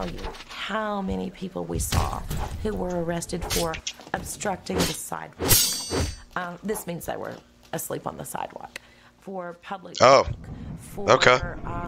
tell you how many people we saw who were arrested for obstructing the sidewalk. Um, this means they were asleep on the sidewalk for public. Oh, For, okay. Uh,